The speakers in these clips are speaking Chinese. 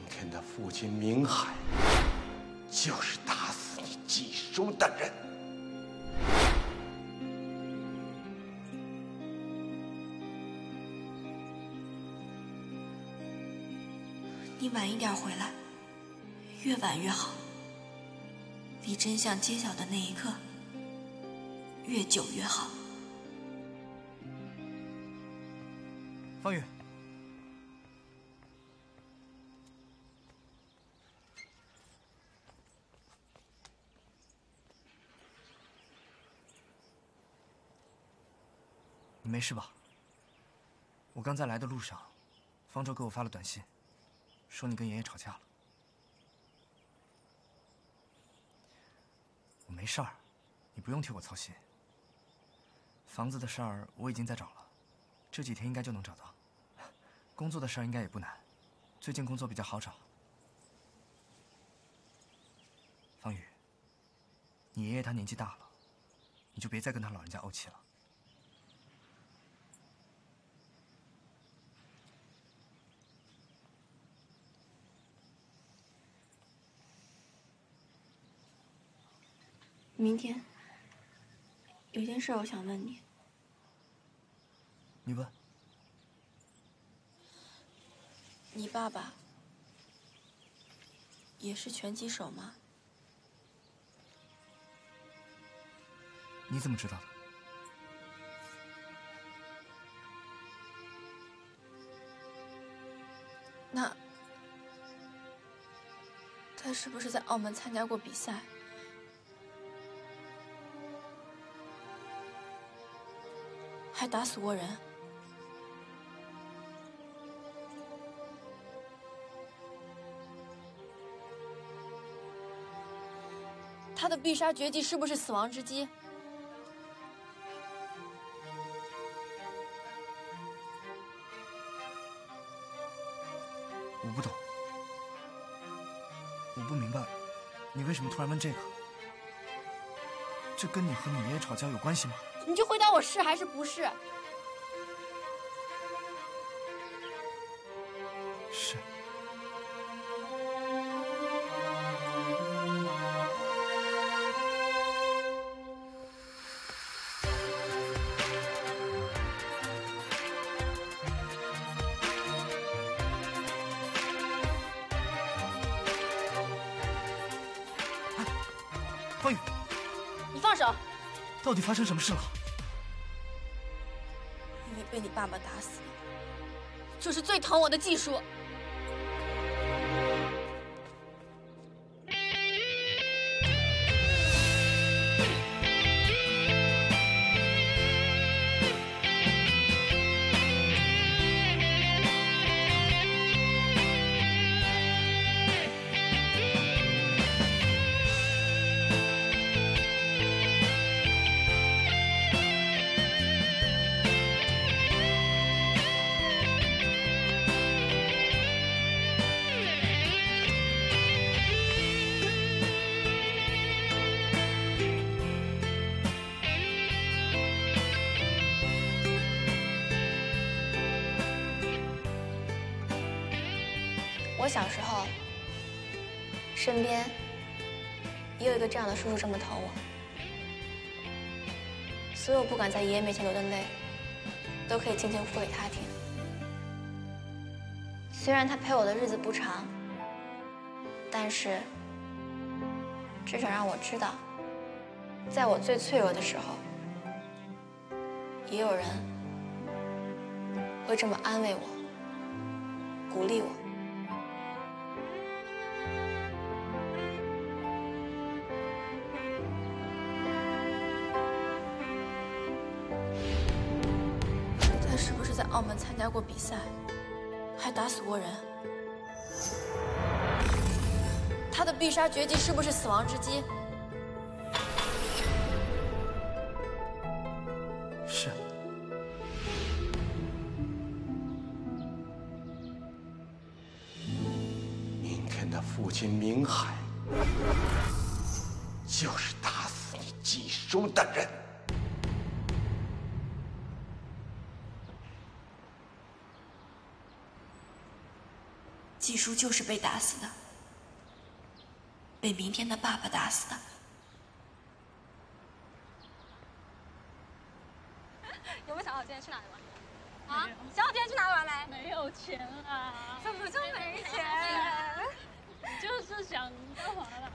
明天的父亲明海，就是打死你季叔的人。你晚一点回来，越晚越好。离真相揭晓的那一刻，越久越好。方宇，没事吧？我刚在来的路上，方舟给我发了短信，说你跟爷爷吵架了。我没事儿，你不用替我操心。房子的事儿我已经在找了，这几天应该就能找到。工作的事儿应该也不难，最近工作比较好找。方宇，你爷爷他年纪大了，你就别再跟他老人家怄气了。明天有件事我想问你。你问。你爸爸也是拳击手吗？你怎么知道的？那他是不是在澳门参加过比赛？打死过人。他的必杀绝技是不是死亡之击？我不懂，我不明白，你为什么突然问这个？这跟你和你爷爷吵架有关系吗？你就回答我是还是不是？是。方宇，你放手！到底发生什么事了？因为被你爸爸打死，就是最疼我的技术。小时候，身边也有一个这样的叔叔，这么疼我。所有不敢在爷爷面前流的泪，都可以尽情付给他听。虽然他陪我的日子不长，但是至少让我知道，在我最脆弱的时候，也有人会这么安慰我，鼓励我。澳门参加过比赛，还打死过人？他的必杀绝技是不是死亡之击？是。明天的父亲明海，就是打死你季叔的人。叔就是被打死的，被明天的爸爸打死的。有没有想好今天去哪里玩？啊？想好今天去哪里玩没？没有钱啊！怎么就没钱？就是想干嘛了？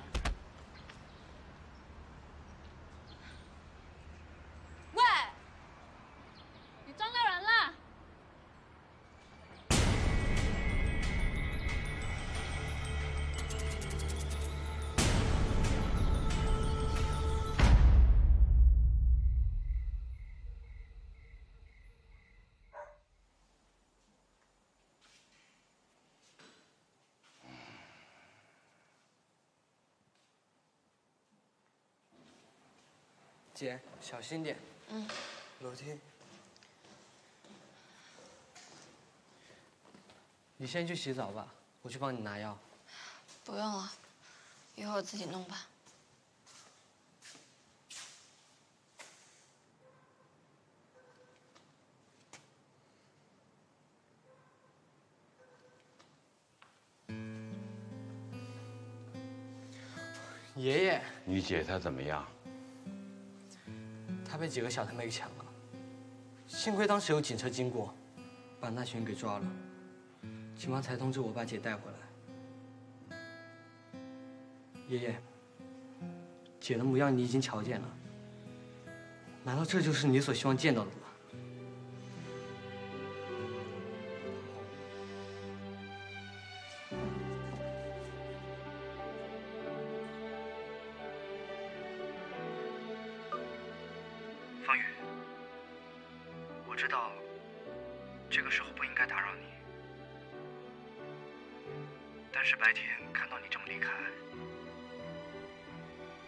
姐，小心点。嗯。楼梯。你先去洗澡吧，我去帮你拿药。不用了，一会儿我自己弄吧。爷爷，你姐她怎么样？他被几个小太妹给抢了，幸亏当时有警车经过，把那群人给抓了，警方才通知我把姐带回来。爷爷，姐的模样你已经瞧见了，难道这就是你所希望见到的吗？这个时候不应该打扰你，但是白天看到你这么离开，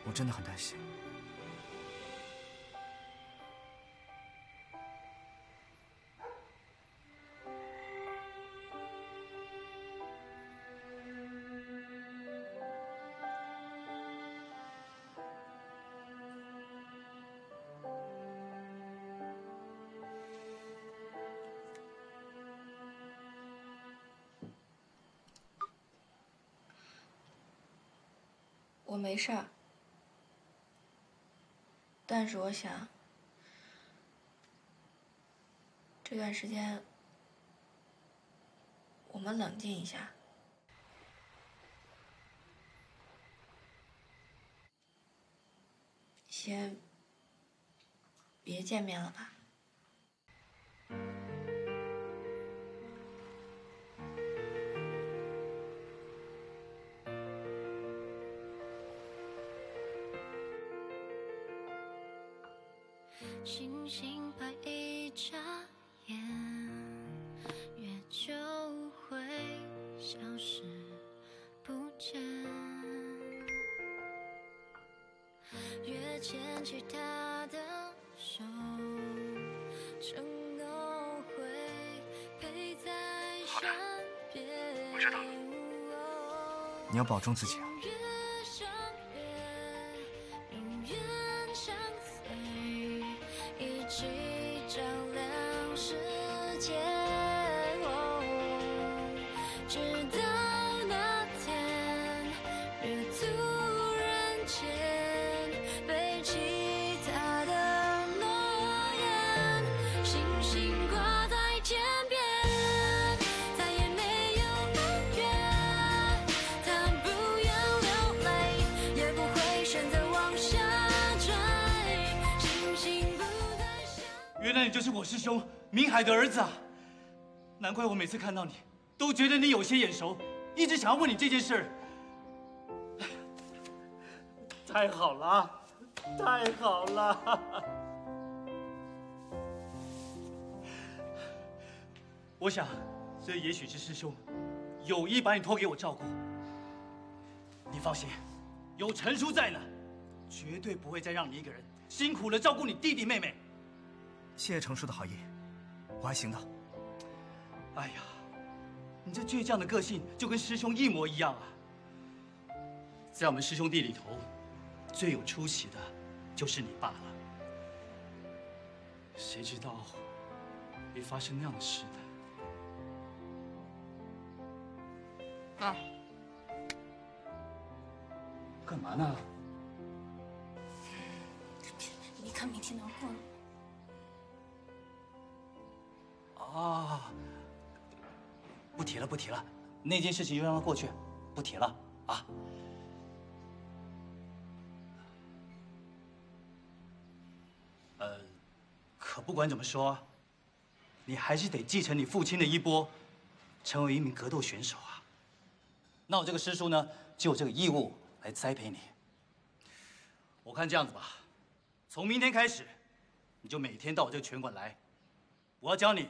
我真的很担心。我没事儿，但是我想这段时间我们冷静一下，先别见面了吧。星星把一眨眼，月就会消失不见。月牵起他的手，承诺会陪在身边。你要保重自己啊。你就是我师兄明海的儿子啊！难怪我每次看到你，都觉得你有些眼熟，一直想要问你这件事太好了，太好了！我想，这也许是师兄有意把你托给我照顾。你放心，有陈叔在呢，绝对不会再让你一个人辛苦了照顾你弟弟妹妹。谢谢程叔的好意，我还行的。哎呀，你这倔强的个性就跟师兄一模一样啊！在我们师兄弟里头，最有出息的，就是你爸了。谁知道会发生那样的事呢？啊？干嘛呢？你看明天能过啊，不提了，不提了，那件事情就让它过去，不提了啊。呃，可不管怎么说，你还是得继承你父亲的衣钵，成为一名格斗选手啊。那我这个师叔呢，就有这个义务来栽培你。我看这样子吧，从明天开始，你就每天到我这个拳馆来，我要教你。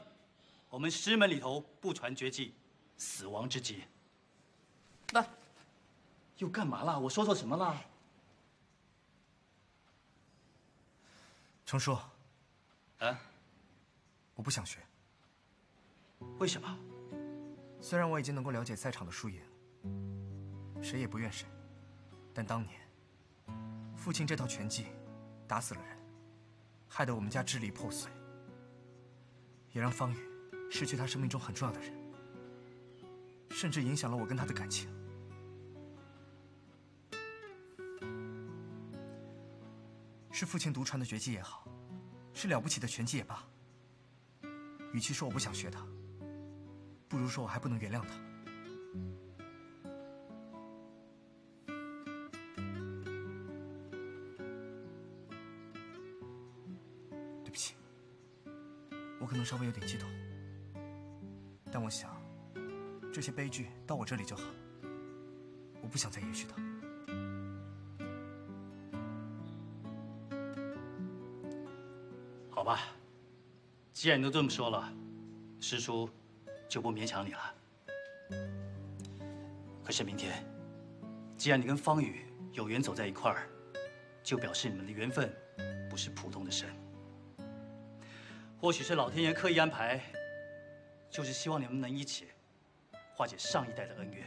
我们师门里头不传绝技，死亡之极。那又干嘛啦？我说错什么了？程叔，啊？我不想学。为什么？虽然我已经能够了解赛场的输赢，谁也不怨谁，但当年父亲这套拳技打死了人，害得我们家支离破碎，也让方宇。失去他生命中很重要的人，甚至影响了我跟他的感情。是父亲独传的绝技也好，是了不起的拳技也罢，与其说我不想学他，不如说我还不能原谅他。对不起，我可能稍微有点激动。但我想，这些悲剧到我这里就好，我不想再延续它。好吧，既然你都这么说了，师叔就不勉强你了。可是明天，既然你跟方宇有缘走在一块儿，就表示你们的缘分不是普通的深。或许是老天爷刻意安排。就是希望你们能一起化解上一代的恩怨。